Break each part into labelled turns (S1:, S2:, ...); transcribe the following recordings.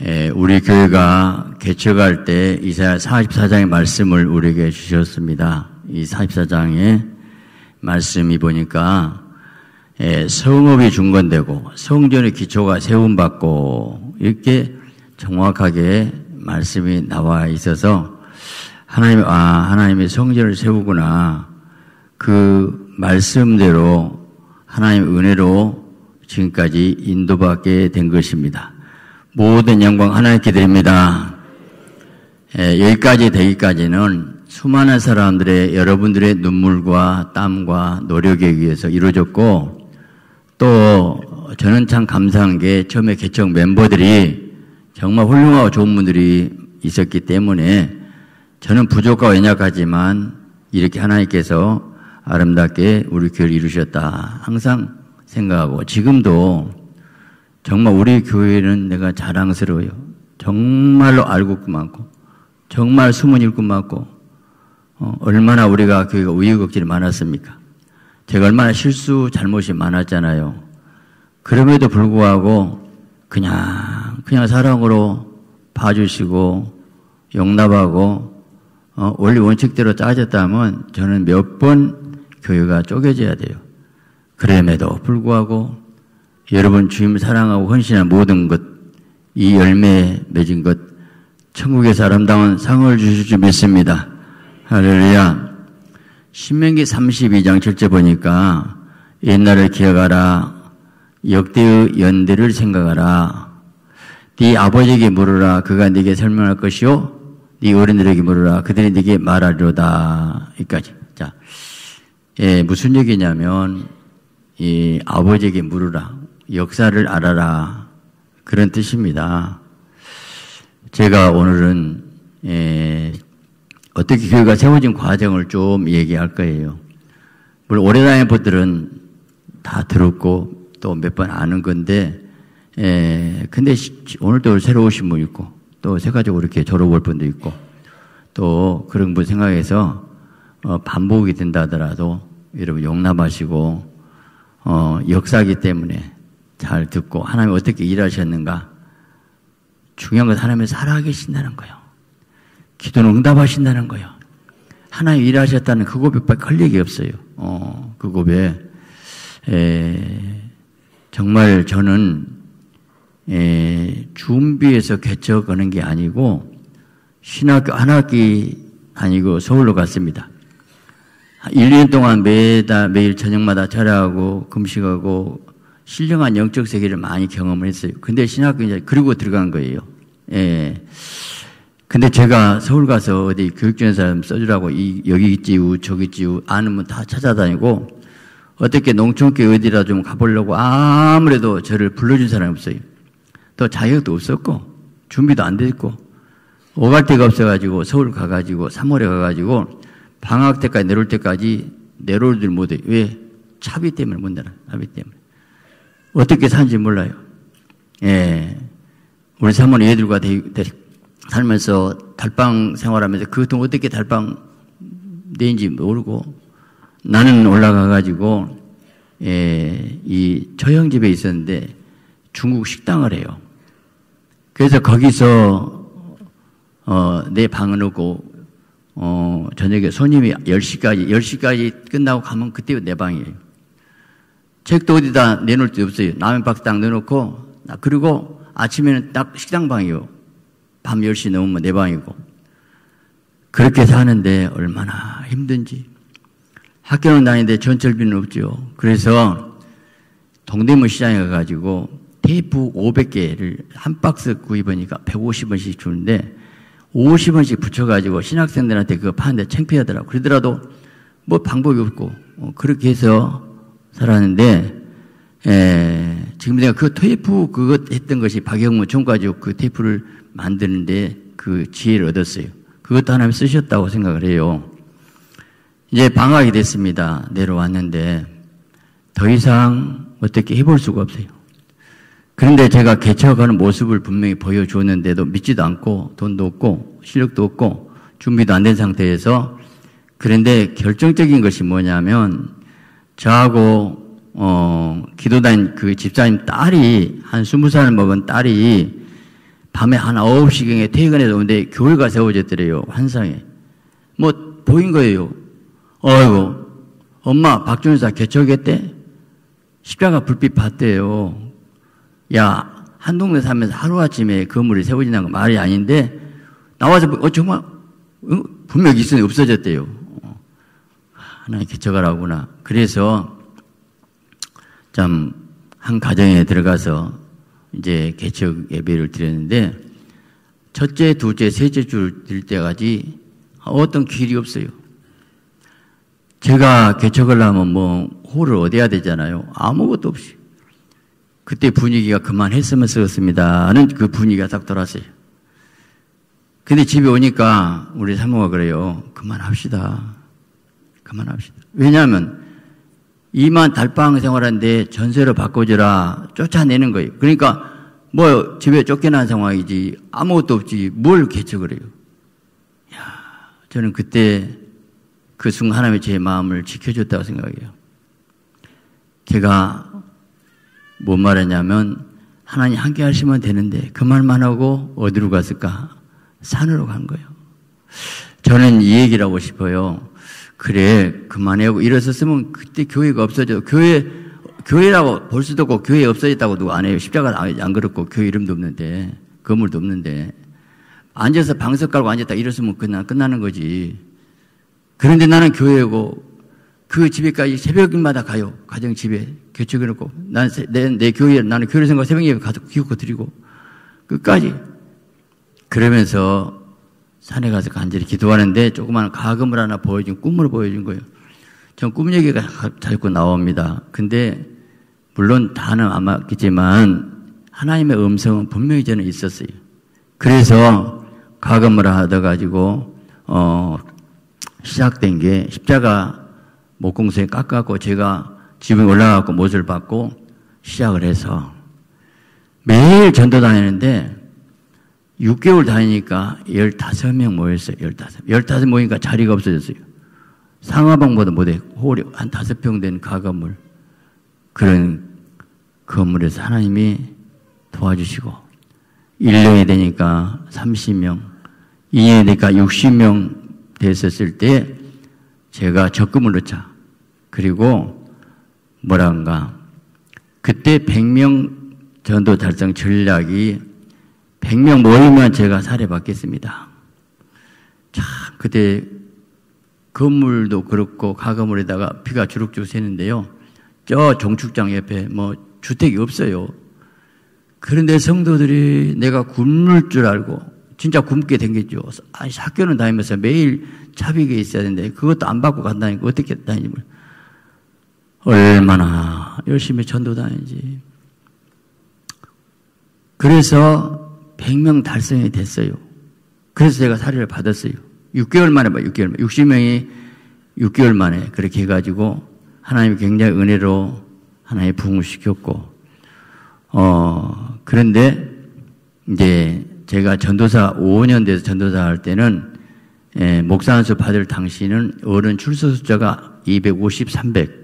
S1: 예, 우리 교회가 개척할 때 이사야 44장의 말씀을 우리에게 주셨습니다. 이 44장의 말씀이 보니까 예, 성읍이 중건되고 성전의 기초가 세움받고 이렇게 정확하게 말씀이 나와 있어서 하나님 아 하나님의 성전을 세우구나 그 말씀대로 하나님 은혜로 지금까지 인도받게 된 것입니다. 모든 영광 하나님께 드립니다. 예, 여기까지 되기까지는 수많은 사람들의 여러분들의 눈물과 땀과 노력에 의해서 이루어졌고 또 저는 참 감사한 게 처음에 개척 멤버들이 정말 훌륭하고 좋은 분들이 있었기 때문에 저는 부족하고 연약하지만 이렇게 하나님께서 아름답게 우리 교회를 이루셨다. 항상 생각하고 지금도 정말 우리 교회는 내가 자랑스러워요. 정말로 알고 있고 많고 정말 숨은 일꾼 많고 어, 얼마나 우리가 교회가 우여곡절이 많았습니까? 제가 얼마나 실수 잘못이 많았잖아요. 그럼에도 불구하고 그냥 그냥 사랑으로 봐주시고 용납하고 어, 원리 원칙대로 따졌다면 저는 몇 번 교회가 쪼개져야 돼요. 그럼에도 불구하고 여러분 주님 사랑하고 헌신한 모든 것, 이 열매에 맺은 것, 천국에서 아름다운 상을 주실 줄 믿습니다. 할렐루야. 신명기 32장 7절 보니까 옛날을 기억하라. 역대의 연대를 생각하라. 네 아버지에게 물으라. 그가 네게 설명할 것이요. 네 어른들에게 물으라. 그들이 네게 말하리로다. 여기까지. 자, 예, 무슨 얘기냐면 이 아버지에게 물으라. 역사를 알아라. 그런 뜻입니다. 제가 오늘은 예, 어떻게 교회가 세워진 과정을 좀 얘기할 거예요. 물론 오래 다닌 분들은 다 들었고 또 몇 번 아는 건데, 예, 근데 오늘도 새로 오신 분 있고 또 새 가지고 이렇게 졸업 올 분도 있고 또 그런 분 생각해서 어, 반복이 된다 하더라도 여러분 용납하시고 어, 역사기 때문에 잘 듣고 하나님 어떻게 일하셨는가 중요한 건 하나님이 살아계신다는 거예요. 기도는 응답하신다는 거예요. 하나님 일하셨다는 그 고백밖에 할 얘기 없어요. 어, 그 고백. 에, 정말 저는 에, 준비해서 개척하는 게 아니고 신학교 한 학기 아니고 서울로 갔습니다. 1, 년 동안 매달 매일 저녁마다 절하고 금식하고 신령한 영적 세계를 많이 경험을 했어요. 근데 신학교 이제 그리고 들어간 거예요. 예. 근데 제가 서울 가서 어디 교육 주는 사람 써주라고 이, 여기 있지 우, 저기 있지 우, 아는 분 다 찾아다니고 어떻게 농촌교 어디라 좀 가보려고 아무래도 저를 불러준 사람이 없어요. 또 자격도 없었고 준비도 안 됐고 오갈 데가 없어가지고 서울 가가지고 3월에 가가지고 방학 때까지 내려올 때까지 내려오질 못해. 왜? 차비 때문에 못 내려. 차비 때문에. 어떻게 사는지 몰라요. 예. 우리 사모님 애들과 살면서 달방 생활하면서 그돈 어떻게 달방 내인지 모르고 나는 올라가가지고 예, 이 처형집에 있었는데 중국 식당을 해요. 그래서 거기서 어, 내 방을 오고 어, 저녁에 손님이 10시까지, 10시까지 끝나고 가면 그때 내 방이에요. 책도 어디다 내놓을 데 없어요. 라면 박스 딱 내놓고, 그리고 아침에는 딱 식당 방이요. 밤 10시 넘으면 내 방이고. 그렇게 사는데 얼마나 힘든지. 학교는 다니는데 전철비는 없죠. 그래서 동대문 시장에 가가지고 테이프 500개를 한 박스 구입하니까 150원씩 주는데 50원씩 붙여가지고 신학생들한테 그거 파는데 창피하더라고. 그러더라도 뭐 방법이 없고, 어, 그렇게 해서 살았는데, 에, 지금 내가 그 테이프 그거 했던 것이 박영무 총가지고 그 테이프를 만드는데 그 지혜를 얻었어요. 그것도 하나님 쓰셨다고 생각을 해요. 이제 방학이 됐습니다. 내려왔는데 더 이상 어떻게 해볼 수가 없어요. 그런데 제가 개척하는 모습을 분명히 보여주었는데도 믿지도 않고 돈도 없고 실력도 없고 준비도 안 된 상태에서 그런데 결정적인 것이 뭐냐면 저하고 어 기도단 그 집사님 딸이 한 스무 살 먹은 딸이 밤에 한 9시경에 퇴근해서 오는데 교회가 세워졌더래요. 환상에. 뭐 보인 거예요. 어이구 엄마 박준사 개척했대? 십자가 불빛 봤대요. 야, 한 동네 살면서 하루아침에 건물이 세워진다는 건 말이 아닌데, 나와서, 어, 정말, 어, 분명히 있으니 없어졌대요. 어, 하나님 개척하라구나. 그래서, 참, 한 가정에 들어가서 이제 개척 예배를 드렸는데, 첫째, 둘째, 셋째 줄 들 때까지 어떤 길이 없어요. 제가 개척을 하면 뭐 홀을 얻어야 되잖아요. 아무것도 없이. 그때 분위기가 그만했으면 쓰였습니다. 하는 그 분위기가 딱 돌았어요. 근데 집에 오니까 우리 사모가 그래요. 그만합시다. 그만합시다. 왜냐하면 이만 달방 생활하는데 전세로 바꿔주라 쫓아내는 거예요. 그러니까 뭐 집에 쫓겨난 상황이지 아무것도 없지 뭘 개척을 해요. 야, 저는 그때 그 순간 하나님이 제 마음을 지켜줬다고 생각해요. 제가 뭔 말했냐면 하나님 함께 하시면 되는데 그 말만 하고 어디로 갔을까? 산으로 간 거예요. 저는 이 얘기를 하고 싶어요. 그래 그만해 하고 일어섰으면 그때 교회가 없어져. 교회 교회라고 볼 수도 없고 교회 없어졌다고 누가 안 해요. 십자가 안 그렇고 교회 이름도 없는데 건물도 없는데 앉아서 방석 깔고 앉았다 일었으면 끝나, 끝나는 거지. 그런데 나는 교회고 그 집에까지 새벽마다 가요. 가정 집에 교축해놓고 난 내, 내 교회 나는 교회 생각 새벽 예배 가서 기웃고 드리고 끝까지 그러면서 산에 가서 간절히 기도하는데 조그마한 가금을 하나 보여준 꿈을 보여준 거예요. 전 꿈 얘기가 자꾸 나옵니다. 근데 물론 다는 안 맞겠지만 하나님의 음성은 분명히 저는 있었어요. 그래서 가금을 하다 가지고 어 시작된 게 십자가 목공소에 깎았고 제가 집에 올라가고 못을 받고 시작을 해서 매일 전도 다니는데 6개월 다니니까 15명 모였어요. 15. 15 모이니까 자리가 없어졌어요. 상하방보다 못해. 홀이 한 5평 된 가건물. 그런 건물에서 하나님이 도와주시고 1년이 되니까 30명, 2년이 되니까 60명 됐었을 때 제가 적금을 넣자. 그리고 뭐란가. 그때 100명 전도 달성 전략이 100명 모이면 제가 사례받겠습니다. 참, 그때 건물도 그렇고 가건물에다가 비가 주룩주룩 새는데요. 저 종축장 옆에 뭐 주택이 없어요. 그런데 성도들이 내가 굶을 줄 알고 진짜 굶게 된겠죠. 아니, 학교는 다니면서 매일 차비가 있어야 되는데 그것도 안 받고 간다니까 어떻게 다니지? 얼마나 열심히 전도 다니지. 그래서 100명 달성이 됐어요. 그래서 제가 사례를 받았어요. 6개월 만에 봐, 6개월 만에. 60명이 6개월 만에 그렇게 해가지고 하나님이 굉장히 은혜로 하나님 부흥을 시켰고, 어, 그런데 이제 제가 전도사 5년 돼서 전도사 할 때는 예, 목사 한수 받을 당시는 어른 출소 숫자가 250, 300.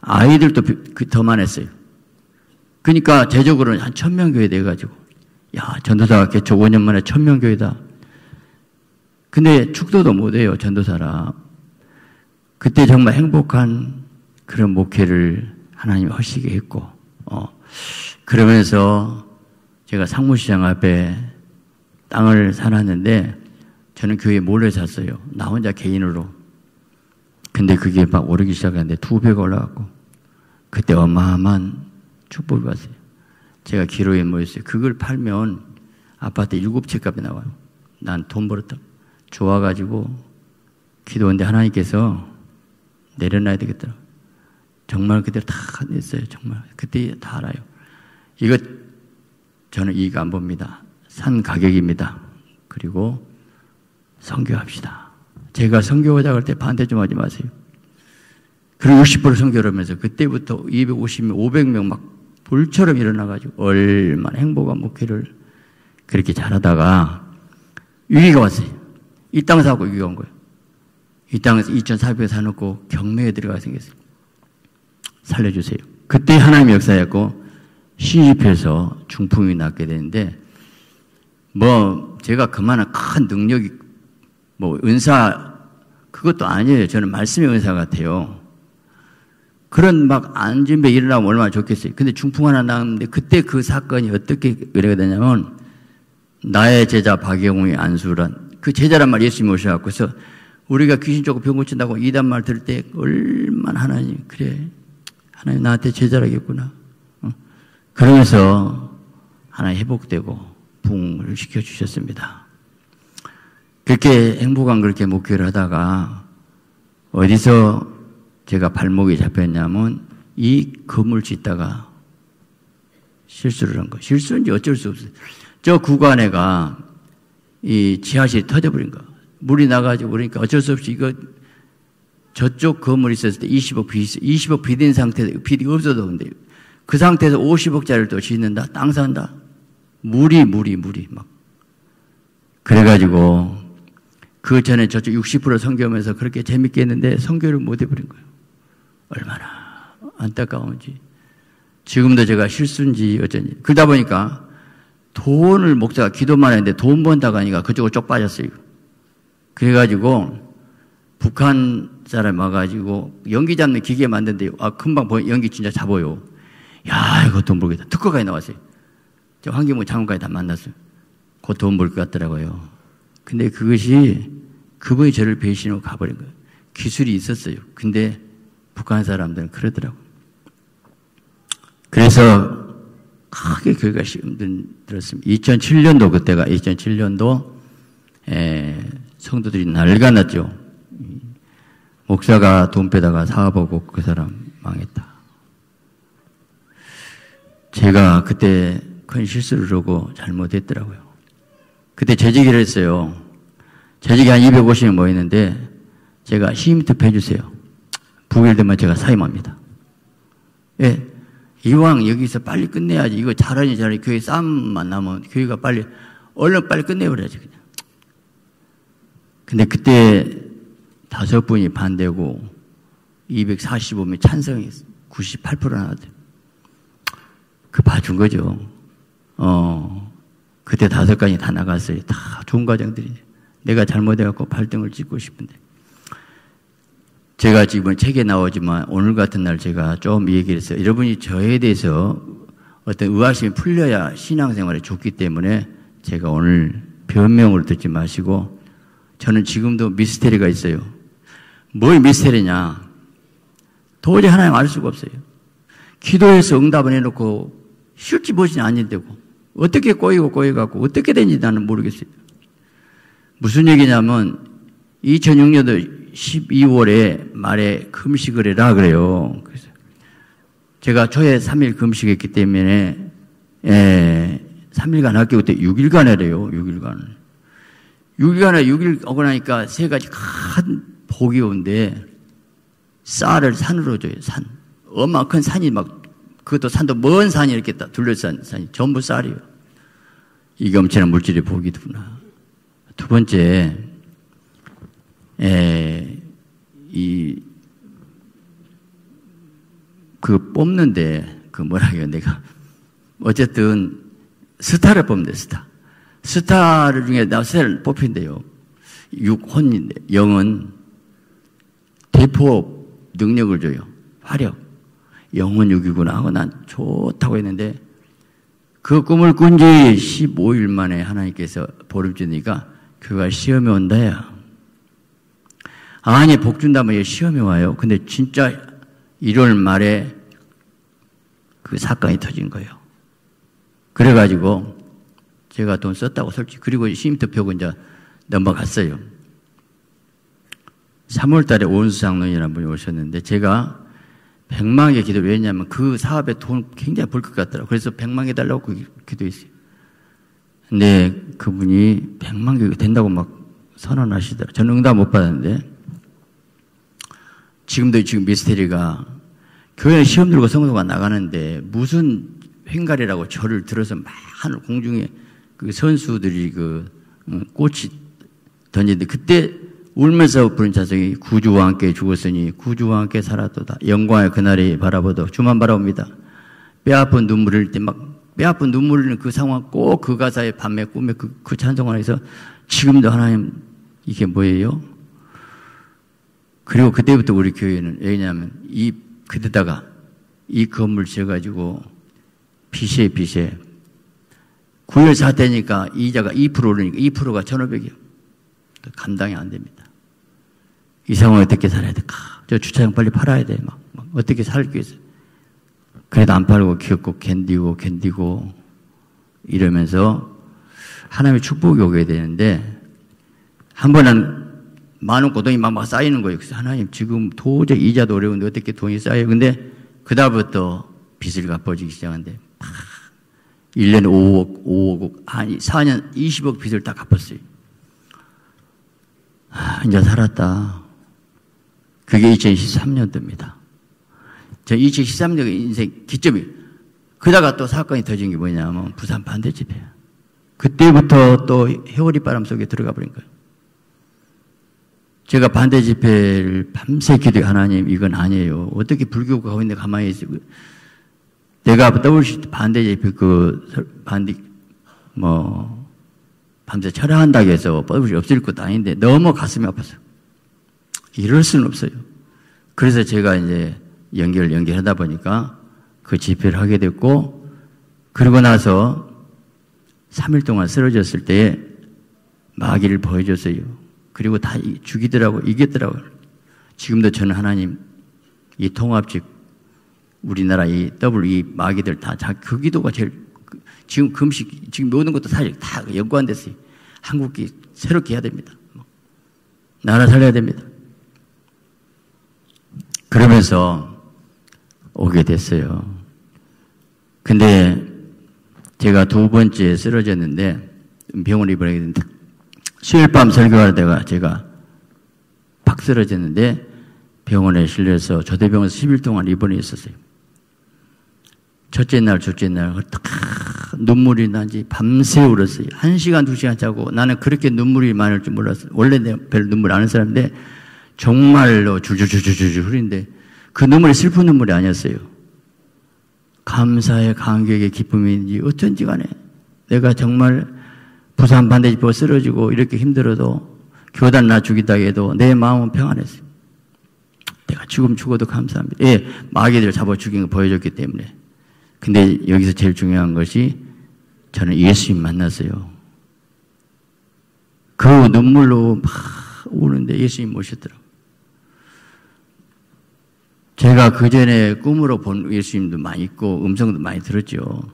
S1: 아이들도 그더 많았어요. 그러니까 제적으로는 한 천명 교회 돼가지고 야 전도사가 개척 5년 만에 천명 교회다. 근데 축도도 못해요 전도사라. 그때 정말 행복한 그런 목회를 하나님 하시게 했고, 어, 그러면서 제가 상무시장 앞에 땅을 사놨는데 저는 교회에 몰래 샀어요. 나 혼자 개인으로. 근데 그게 막 오르기 시작했는데 두 배가 올라갔고 그때 어마어마한 축복을 받았어요. 제가 기로에 모였어요. 그걸 팔면 아파트 일곱 채 값이 나와요. 난 돈 벌었다. 좋아가지고 기도했는데 하나님께서 내려놔야 되겠더라. 정말 그대로 다 냈어요. 정말. 그때 다 알아요. 이거 저는 이익 안 봅니다. 산 가격입니다. 그리고 성교합시다. 제가 성교하자 할때 반대 좀 하지 마세요. 그리고 60% 성교를 하면서 그때부터 250명, 500명 막 불처럼 일어나가지고 얼마나 행복한 목회를 그렇게 잘하다가 위기가 왔어요. 이땅 사고 위기가 온 거예요. 이 땅에서 2,400에 사놓고 경매에 들어가 생겼어요. 살려주세요. 그때 하나님의 역사였고 시집해서 중풍이 낫게 되는데 뭐 제가 그만한 큰 능력이 뭐 은사 그것도 아니에요. 저는 말씀의 은사 같아요. 그런 막 안진배 일어나면 얼마나 좋겠어요. 근데 중풍 하나 나왔는데 그때 그 사건이 어떻게 의뢰가 되냐면 나의 제자 박영웅의 안수란 그 제자란 말 예수님이 오셔갖고서 우리가 귀신 쫓고 병 고친다고 이단 말 들을 때 얼마나 하나님 그래 하나님 나한테 제자라겠구나. 어? 그러면서 하나 회복되고 부흥을 시켜주셨습니다. 그렇게 행복한 그렇게 목회를 하다가 어디서 제가 발목이 잡혔냐면 이 건물 짓다가 실수를 한 거. 실수인지 어쩔 수 없어요. 저 구간에가 이 지하실이 터져버린 거. 물이 나가지고 그러니까 어쩔 수 없이 이거 저쪽 건물이 있었을 때 20억 비, 20억 비된 상태에서 비이 없어도 근데 그 상태에서 50억짜리를 또 짓는다? 땅 산다? 물이, 물이, 물이 막. 그래가지고 그 전에 저쪽 60% 성교하면서 그렇게 재밌게 했는데 성교를 못 해버린 거예요. 얼마나 안타까운지. 지금도 제가 실수인지 어쩐지. 그러다 보니까 돈을 목사가 기도만 했는데 돈 번다고 하니까 그쪽으로 쪽 빠졌어요. 그래가지고 북한 사람 와가지고 연기 잡는 기계 만든데 아 금방 연기 진짜 잡아요. 야 이거 돈 벌겠다. 특허까지 나왔어요. 저 환경부 장관까지 다 만났어요. 곧 돈 벌 것 같더라고요. 근데 그것이 그분이 저를 배신하고 가버린 거예요. 기술이 있었어요. 근데 북한 사람들은 그러더라고요. 그래서 크게 교회가 힘들었습니다. 2007년도 그때가 2007년도 성도들이 난리가 났죠. 목사가 돈 빼다가 사업하고 그 사람 망했다. 제가 그때 큰 실수를 하고 잘못했더라고요. 그때 재직을 했어요. 재직이 한 250명 모였는데 제가 시임 투표해주세요. 부결되면 제가 사임합니다. 예. 이왕 여기서 빨리 끝내야지. 이거 잘하니 잘하니 교회 싸움만 나면 교회가 빨리, 얼른 빨리 끝내버려야지, 그냥. 근데 그때 다섯 분이 반대고 245명 찬성했어. 98% 나왔대요. 그 봐준 거죠. 어, 그때 다섯 간이 다 나갔어요. 다 좋은 과정들이. 내가 잘못해갖고 발등을 찍고 싶은데. 제가 지금 책에 나오지만 오늘 같은 날 제가 좀 얘기를 했어요. 여러분이 저에 대해서 어떤 의아심이 풀려야 신앙생활에 좋기 때문에 제가 오늘 변명으로 듣지 마시고 저는 지금도 미스테리가 있어요. 뭘 미스테리냐? 도저히 하나님 알 수가 없어요. 기도해서 응답을 해놓고 실지 무엇이 아닌데고 어떻게 꼬이고 꼬여갖고 어떻게 된지 나는 모르겠어요. 무슨 얘기냐면 2006년도 12월에 말에 금식을 해라 그래요. 그래서 제가 초에 3일 금식했기 때문에 예, 3일간 학교 때 6일간 해래요. 6일간. 6일간에 6일 오고 나니까 세 가지 큰 복이 온데 쌀을 산으로 줘요. 산. 엄마 큰 산이 막 그것도 산도 먼 산이 이렇게 다 둘러싼 산이 전부 쌀이요. 이게 엄청난 물질의 복이구나. 두 번째 에, 이, 그 뽑는데, 그 뭐라 해요, 내가. 어쨌든, 스타를 뽑는데, 스타. 스타를 중에 나 스타를 뽑힌대요. 육혼인데, 영은 대포 능력을 줘요. 화력. 영혼 육이구나 하고 난 좋다고 했는데, 그 꿈을 꾼 지 15일 만에 하나님께서 보름 주니까 그가 시험에 온다야. 아니, 복 준다면 시험이 와요. 근데 진짜 1월 말에 그 사건이 터진 거예요. 그래가지고 제가 돈 썼다고 솔직히 그리고 심투표고 이제 넘어갔어요. 3월 달에 오은수 장로이라는 분이 오셨는데 제가 100만 개 기도 왜냐하면 그 사업에 돈 굉장히 벌 것 같더라고요. 그래서 100만 개 달라고 기도했어요. 근데 그분이 100만 개 된다고 막 선언하시더라고요. 저는 응답 못 받았는데 지금도 지금 미스테리가 교회 시험 들고 성도가 나가는데 무슨 횡가리라고 저를 들어서 막 하늘 공중에 그 선수들이 그 어, 꽃이 던지는데 그때 울면서 부른 자성이 구주와 함께 죽었으니 구주와 함께 살았도다. 영광의 그날이 바라보도 주만 바라봅니다. 뼈 아픈 눈물을 흘릴 때 막 뼈아픈 눈물 흘리는 그 상황 꼭 그 가사의 밤에 꿈에 그, 그 찬송 안에서 지금도 하나님 이게 뭐예요? 그리고 그때부터 우리 교회는 왜냐하면 이 그때다가 이 건물 지어가지고 빚에 빚에 구열 사태니까 이자가 2% 오르니까 2%가 1,500이요. 감당이 안 됩니다. 이 상황에 어떻게 살아야 될까? 저 주차장 빨리 팔아야 돼. 막, 막 어떻게 살기 위해서. 그래도 안 팔고 귀엽고 견디고 견디고 이러면서 하나님의 축복이 오게 되는데 한 번은 많은 고통이 막, 막 쌓이는 거예요. 그래서 하나님 지금 도저히 이자도 어려운데 어떻게 돈이 쌓여요? 근데 그다음부터 빚을 갚아주기 시작한데 1년에 5억, 5억, 아니 4년 20억 빚을 다 갚았어요. 아, 이제 살았다. 그게 2013년도입니다. 저 2013년 인생 기점이 그다가 또 사건이 터진 게 뭐냐면 부산 반대 집회. 그때부터 또 해오리 바람 속에 들어가 버린 거예요. 제가 반대 집회를 밤새 기도해 하나님 이건 아니에요. 어떻게 불교가 가고 있는데 가만히 있어. 내가 WC 반대 집회 그 반대 뭐 밤새 철회한다고 해서 WC 없을 것도 아닌데 너무 가슴이 아팠어요. 이럴 수는 없어요. 그래서 제가 이제 연결 연결하다 보니까 그 집회를 하게 됐고 그러고 나서 3일 동안 쓰러졌을 때 마귀를 보여줬어요. 그리고 다 죽이더라고 이겼더라고. 지금도 저는 하나님 이 통합집 우리나라 이 더블 이 마귀들 다그 기도가 제일 그 지금 금식 지금 모든 것도 사실 다 연관됐어요. 한국이 새롭게 해야 됩니다. 나라 살려야 됩니다. 그러면서 오게 됐어요. 근데 제가 두 번째 쓰러졌는데 병원에 입원하게 됐는데 수요일 밤 설교할 때가 제가 팍 쓰러졌는데 병원에 실려서 조대병원에서 10일 동안 입원해 있었어요. 첫째 날, 둘째 날, 눈물이 나지 밤새 울었어요. 한 시간, 두 시간 자고 나는 그렇게 눈물이 많을 줄 몰랐어요. 원래 내가 별 눈물 안 하는 사람인데 정말로 줄줄줄줄줄 흐린데 그 눈물이 슬픈 눈물이 아니었어요. 감사의 감격의 기쁨인지 어쩐지 간에 내가 정말 부산 반대집보 쓰러지고 이렇게 힘들어도 교단 나 죽이다 해도 내 마음은 평안했어요. 내가 죽음 죽어도 감사합니다. 예, 마귀들 잡아 죽인 거 보여줬기 때문에. 근데 여기서 제일 중요한 것이 저는 예수님 만났어요. 그 눈물로 막 우는데 예수님 모셨더라고요. 제가 그 전에 꿈으로 본 예수님도 많이 있고 음성도 많이 들었죠.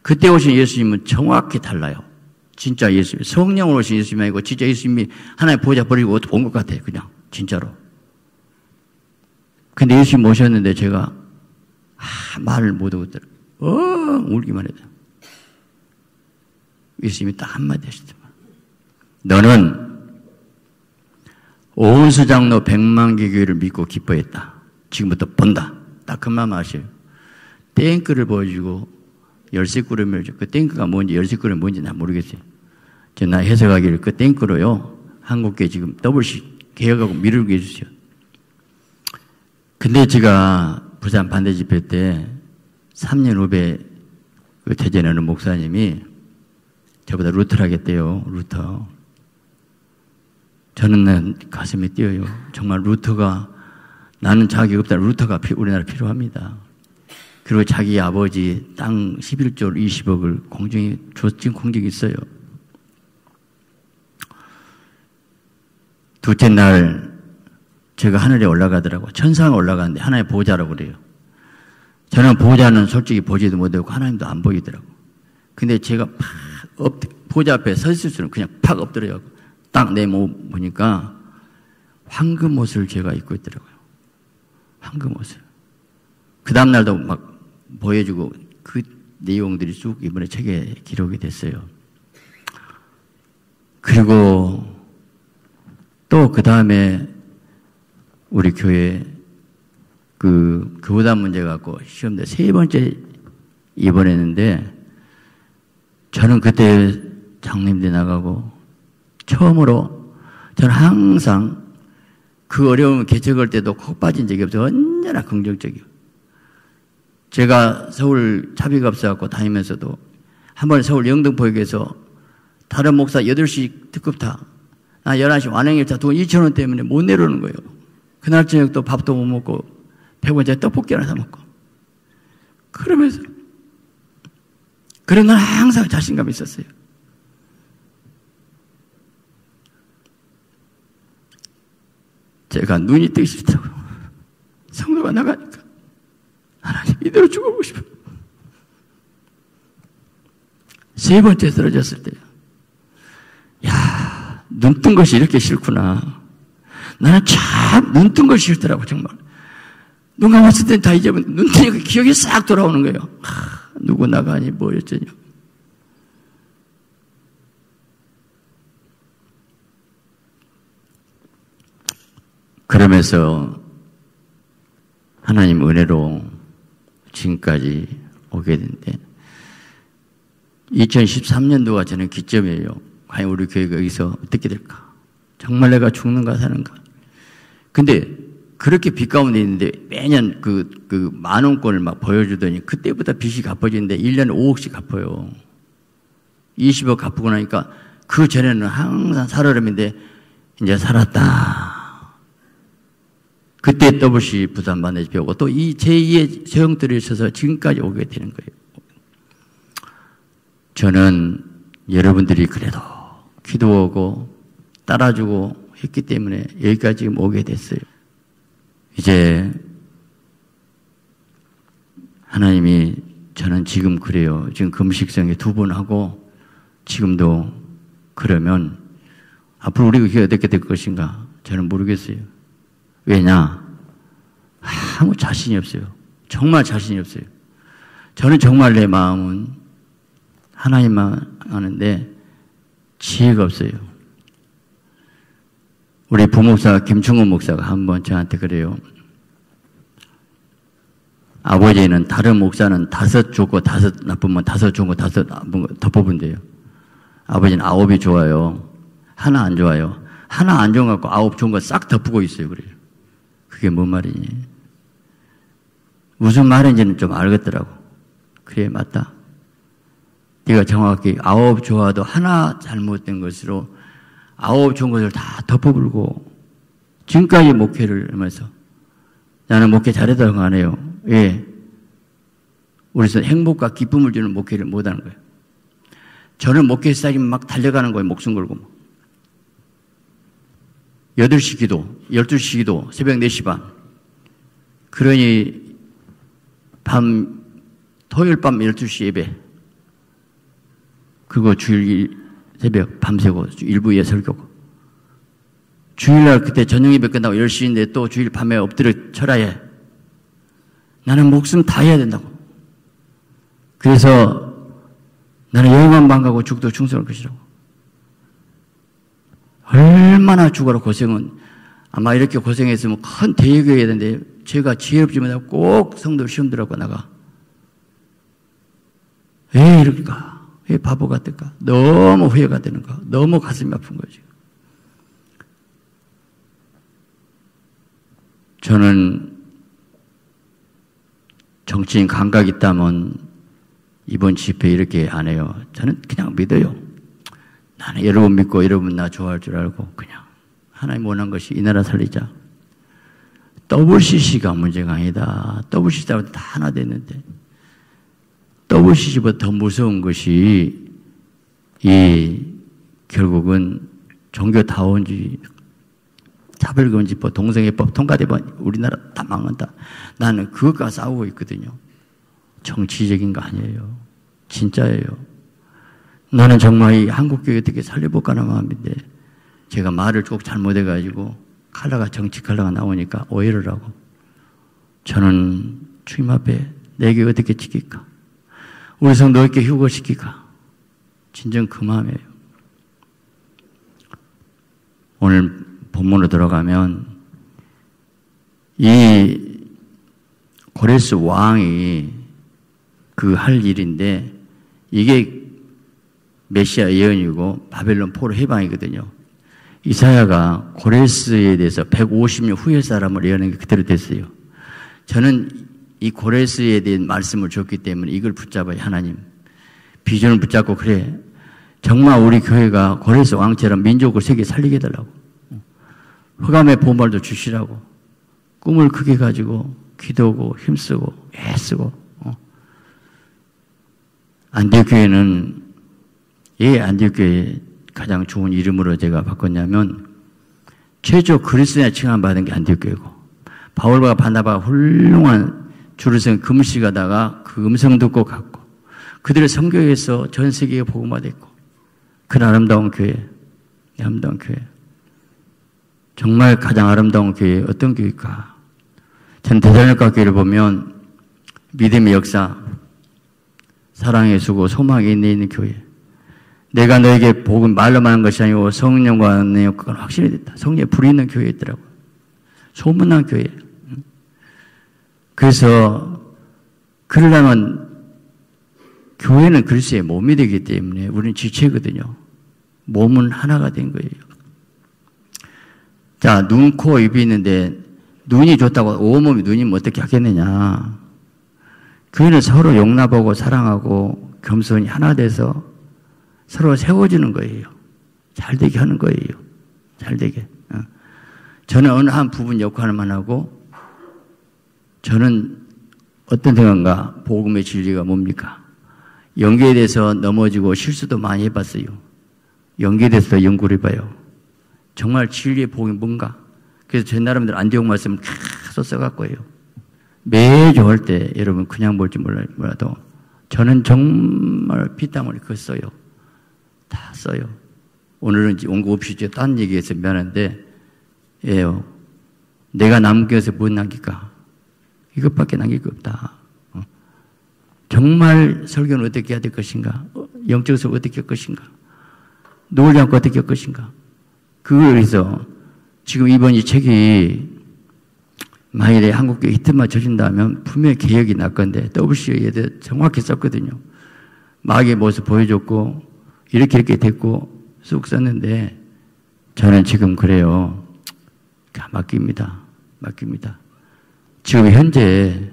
S1: 그때 오신 예수님은 정확히 달라요. 진짜 예수님. 성령으로 오신 예수님이 아니고 진짜 예수님이 하나의 보좌 버리고 온 것 같아요. 그냥. 진짜로. 근데 예수님 오셨는데 제가 아, 말을 못 하겠더라고요. 어, 울기만 해도. 예수님이 딱 한마디 하시더만. 너는 온수장로 백만개 교회를 믿고 기뻐했다. 지금부터 본다. 딱 그만 하셔요. 땡크를 보여주고 열쇠 꾸러미를 그 땡크가 뭔지 열쇠 꾸러미 뭔지 난 모르겠어요. 저나 해석하기를 그 땡크로요. 한국계 지금 더블씩 개혁하고 미루고 해주세요. 근데 제가 부산 반대 집회 때 3년 후배 그 대전에 는 목사님이 저보다 루터를 하겠대요. 루터. 저는 가슴이 뛰어요. 정말 루터가 나는 자격이 없다. 루터가 우리나라 필요합니다. 그리고 자기 아버지 땅 11조 20억을 공중에 줬진 공적이 있어요. 둘째 날 제가 하늘에 올라가더라고. 천상에 올라가는데 하나의 보좌라고 그래요. 저는 보좌는 솔직히 보지도 못하고 하나님도 안 보이더라고. 근데 제가 팍 엎, 보좌 앞에 서 있을 수는 그냥 팍 엎드려요. 딱 내 몸 보니까 황금 옷을 제가 입고 있더라고요. 황금 옷을. 그 다음날도 막 보여주고 그 내용들이 쭉 이번에 책에 기록이 됐어요. 그리고 또 그 다음에 우리 교회 그 교단 문제 갖고 시험 때세 번째 입원했는데 저는 그때 장님대 나가고 처음으로 저는 항상 그 어려움 개척할 때도 콕 빠진 적이 없어요. 언제나 긍정적이요. 제가 서울 차비가 없어갖고 다니면서도 한 번 서울 영등포역에서 다른 목사 8시 특급타, 나 11시 완행일차 돈 2천원 때문에 못 내려오는 거예요. 그날 저녁 또 밥도 못 먹고, 배고픈제 떡볶이 하나 사 먹고. 그러면서, 그런 날 항상 자신감이 있었어요. 제가 눈이 뜨기 싫다고. 성도가 나가니까. 하나님, 이대로 죽어보고 싶어. 세 번째 쓰러졌을 때요. 야, 눈 뜬 것이 이렇게 싫구나. 나는 참 눈 뜬 것이 싫더라고, 정말. 눈 감았을 땐 다 잊어버린, 눈 뜨니까 기억이 싹 돌아오는 거예요. 하, 누구 나가니, 뭐였더냐. 그러면서 하나님 은혜로 지금까지 오게 된데 2013년도가 저는 기점이에요. 과연 우리 교회가 여기서 어떻게 될까? 정말 내가 죽는가 사는가? 근데 그렇게 빚 가운데 있는데 매년 그, 그 만 원권을 막 보여주더니 그때보다 빚이 갚아지는데 1년에 5억씩 갚아요. 20억 갚고 나니까 그 전에는 항상 살얼음인데 이제 살았다. 그때 더블시 부담받는 배우고 또 이 제2의 소형들이 있어서 지금까지 오게 되는 거예요. 저는 여러분들이 그래도 기도하고 따라주고 했기 때문에 여기까지 오게 됐어요. 이제 하나님이 저는 지금 그래요. 지금 금식성에 두 번 하고 지금도 그러면 앞으로 우리 교회 어떻게 될 것인가 저는 모르겠어요. 왜냐? 아무 자신이 없어요. 정말 자신이 없어요. 저는 정말 내 마음은 하나님만 아는데 지혜가 없어요. 우리 부목사 김충원 목사가 한 번 저한테 그래요. 아버지는 다른 목사는 다섯 좋고 다섯 나쁘면 다섯 좋은 거 다섯 나쁜 거 더 뽑은대요. 아버지는 아홉이 좋아요. 하나 안 좋아요. 하나 안 좋은 거 갖고 아홉 좋은 거 싹 덮고 있어요. 그래요. 그게 뭔 말이니? 무슨 말인지는 좀 알겠더라고. 그래, 맞다. 네가 정확히 아홉 좋아도 하나 잘못된 것으로 아홉 좋은 것을 다 덮어불고 지금까지 목회를 하면서 나는 목회 잘했다고 안 해요. 예. 우리서 행복과 기쁨을 주는 목회를 못하는 거예요. 저는 목회 시작이 막 달려가는 거예요. 목숨 걸고. 8시 기도, 12시 기도, 새벽 4시 반. 그러니 밤, 토요일 밤 12시 예배. 그거 주일 새벽 밤새고 일부 예설교고. 주일날 그때 저녁 예배 끝나고 10시인데 또 주일 밤에 엎드려 철야해. 나는 목숨 다 해야 된다고. 그래서 나는 여행만 방가고 죽도 충성할 것이라고. 얼마나 죽어라 고생은 아마 이렇게 고생했으면 큰 대교해야 되는데 제가 지혜롭지만 꼭 성도 시험 들어고 나가. 왜 이럴까? 왜 바보 같을까? 너무 후회가 되는가? 너무 가슴이 아픈 거지. 저는 정치인 감각 있다면 이번 집회 이렇게 안 해요. 저는 그냥 믿어요. 나는 여러분 믿고 여러분 나 좋아할 줄 알고 그냥 하나님 원한 것이 이 나라 살리자. WCC가 문제가 아니다. WCC보다 다 하나 됐는데 WCC보다 더 무서운 것이 이 결국은 종교다원주의 차별금지법, 동성애법 통과되면 우리나라 다 망한다. 나는 그것과 싸우고 있거든요. 정치적인 거 아니에요. 진짜예요. 나는 정말 이 한국교회 어떻게 살려볼까 하는 마음인데 제가 말을 쭉 잘못해가지고 칼라가 정치 칼라가 나오니까 오해를 하고 저는 주님 앞에 내게 어떻게 지킬까? 우리 성도 어떻게 휴거시킬까? 진정 그 마음이에요. 오늘 본문으로 들어가면 이 고레스 왕이 그 할 일인데 이게 메시아 예언이고 바벨론 포로 해방이거든요. 이사야가 고레스에 대해서 150년 후의 사람을 예언한 게 그대로 됐어요. 저는 이 고레스에 대한 말씀을 줬기 때문에 이걸 붙잡아야 하나님. 비전을 붙잡고 그래. 정말 우리 교회가 고레스 왕처럼 민족을 세계 살리게 해달라고. 흑암의 보말도 주시라고. 꿈을 크게 가지고 기도고 힘쓰고 애쓰고. 어. 안디교회는 예 안디교회 가장 좋은 이름으로 제가 바꿨냐면 최초 그리스도에 칭함 받은 게 안디교회고 바울과 바나바가 훌륭한 줄을 선 금시 가다가 그 음성 듣고 갔고 그들의 성교에서 전 세계에 복음화됐고 그 아름다운 교회 아름다운 교회 정말 가장 아름다운 교회 어떤 교회일까? 전 대전역과 교회를 보면 믿음의 역사, 사랑의 수고, 소망이 있는 교회. 내가 너에게 복음 말로만 한 것이 아니고 성령과 내 역사가 확실히 됐다. 성령에 불이 있는 교회에 있더라고. 소문난 교회. 그래서 그러려면 교회는 그리스의 몸이 되기 때문에 우리는 지체거든요. 몸은 하나가 된 거예요. 자, 눈, 코, 입이 있는데 눈이 좋다고 온몸이 눈이면 어떻게 하겠느냐. 교회는 서로 용납하고 사랑하고 겸손히 하나 돼서 서로 세워주는 거예요. 잘 되게 하는 거예요. 잘 되게. 어. 저는 어느 한 부분 역할만 하고 저는 어떤 생각인가? 복음의 진리가 뭡니까? 연계에 대해서 넘어지고 실수도 많이 해봤어요. 연계에 대해서 연구를 해봐요. 정말 진리의 복음이 뭔가? 그래서 제 나름대로 안디옥 말씀을 계속 써갖고요. 매주 할 때 여러분 그냥 볼지 몰라도 저는 정말 피땀 흘리 써요. 다 써요. 오늘은 온거 없이 딴 얘기해서 미안한데, 예요. 내가 남겨서 못 남길까? 이것밖에 남길 게 없다. 어. 정말 설교는 어떻게 해야 될 것인가? 어, 영적으로 어떻게 할 것인가? 놀지 않고 어떻게 할 것인가? 그걸 위해서 지금 이번 이 책이 만일에 한국교 히트만 쳐진다면 분명히 개혁이 날 건데 WCA에도 정확히 썼거든요. 마귀의 모습 보여줬고 이렇게 이렇게 됐고 쑥 썼는데 저는 지금 그래요. 맡깁니다. 맡깁니다. 지금 현재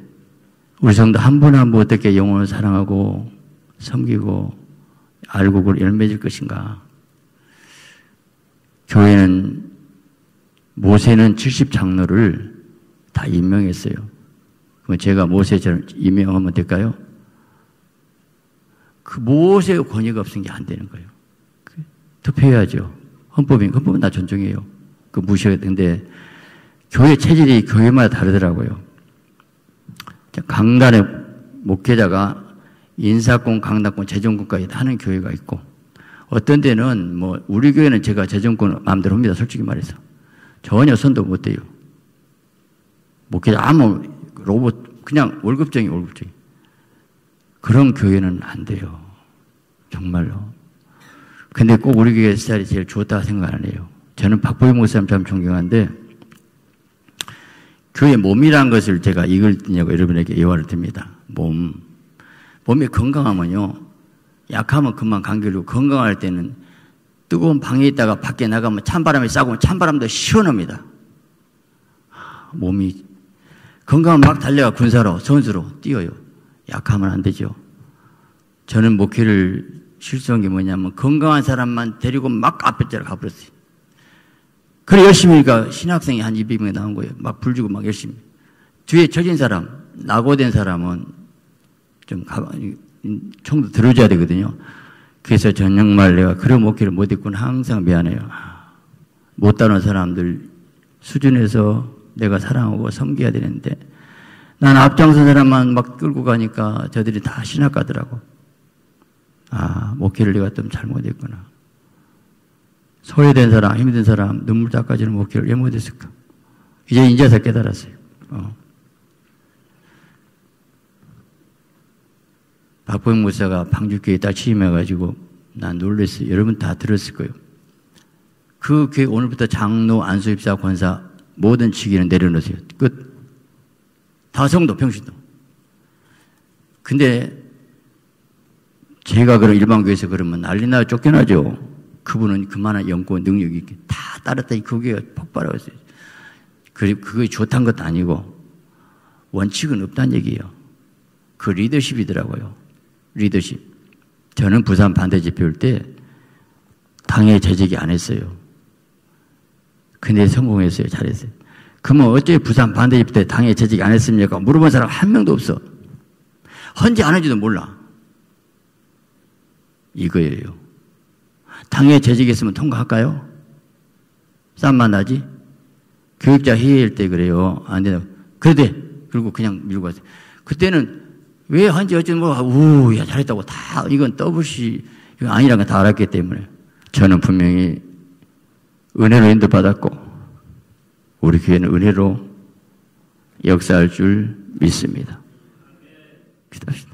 S1: 우리 성도 한 분 한 분 어떻게 영혼을 사랑하고 섬기고 그걸 열매질 것인가. 교회는 모세는 70장로를 다 임명했어요. 그럼 제가 모세처럼 임명하면 될까요? 그 모세의 권위가 없은 게 안 되는 거예요. 그 투표해야죠. 헌법이, 헌법은 다 존중해요. 그 무시해야 되는데, 교회 체질이 교회마다 다르더라고요. 강단의 목회자가 인사권, 강단권, 재정권까지 하는 교회가 있고, 어떤 데는 뭐, 우리 교회는 제가 재정권 마음대로 합니다. 솔직히 말해서. 전혀 선도 못 돼요. 목회자 아무 로봇 그냥 월급쟁이 월급쟁이 그런 교회는 안 돼요. 정말로. 근데 꼭 우리 교회 스타일이 제일 좋다 생각 안 해요. 저는 박보영 목사님 참 존경한데 교회 몸이란 것을 제가 읽을냐고 여러분에게 예화를 듭니다. 몸. 몸이 건강하면요. 약하면 금방 감기고 건강할 때는 뜨거운 방에 있다가 밖에 나가면 찬바람이 싸고 찬바람도 시원합니다. 몸이 건강은 막 달려가 군사로 선수로 뛰어요. 약하면 안 되죠. 저는 목회를 실수한 게 뭐냐면 건강한 사람만 데리고 막 앞에 자로 가버렸어요. 그래 열심히 하니까 신학생이 한 200명 나온 거예요. 막 불주고 막 열심히. 뒤에 처진 사람, 낙오된 사람은 좀 가만히 총도 들어줘야 되거든요. 그래서 저녁말 내가 그런 목회를 못 했구나 항상 미안해요. 못 따는 사람들 수준에서 내가 사랑하고 섬겨야 되는데 난 앞장선 사람만 막 끌고 가니까 저들이 다 신학 가더라고. 아, 목회를 내가 좀 잘못했구나. 소외된 사람, 힘든 사람, 눈물 닦아주는 목회를 왜 못했을까? 이제 인제서 깨달았어요. 어. 박보영 목사가 방주교에 딱 취임해가지고 난 놀랬어요. 여러분 다 들었을 거예요. 그 교회 오늘부터 장로, 안수입사, 권사 모든 직위는 내려놓으세요. 끝. 다성도, 평신도. 근데 제가 그런 일반교회에서 그러면 난리나 쫓겨나죠. 그분은 그만한 연고 능력이 있게 다 따랐더니 그게 폭발하고 있어요. 그게 좋다는 것도 아니고 원칙은 없다는 얘기예요. 그 리더십이더라고요. 리더십. 저는 부산 반대 집회올 때 당에 재직이 안 했어요. 근데 성공했어요. 잘했어요. 그러면 어째 부산 반대 집회 때 당에 재직 안 했습니까? 물어본 사람 한 명도 없어. 헌지 안 한지도 몰라. 이거예요. 당에 재직했으면 통과할까요? 쌈만 나지? 교육자 회의할 때 그래요. 안 되나. 그래 돼. 그리고 그냥 밀고 갔어요. 그때는 왜 한지 어쩌 뭐, 우, 야, 잘했다고 다, 이건 더블시, 이거 아니라는 걸 다 알았기 때문에. 저는 분명히 은혜로 인도받았고, 우리 교회는 은혜로 역사할 줄 믿습니다. 기도합시다.